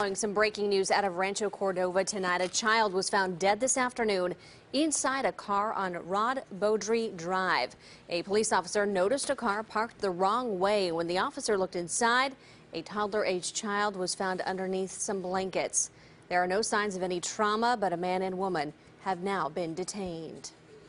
Following some breaking news out of Rancho Cordova tonight, a child was found dead this afternoon inside a car on Rod Beaudry Drive. A police officer noticed a car parked the wrong way. When the officer looked inside, a toddler-aged child was found underneath some blankets. There are no signs of any trauma, but a man and woman have now been detained.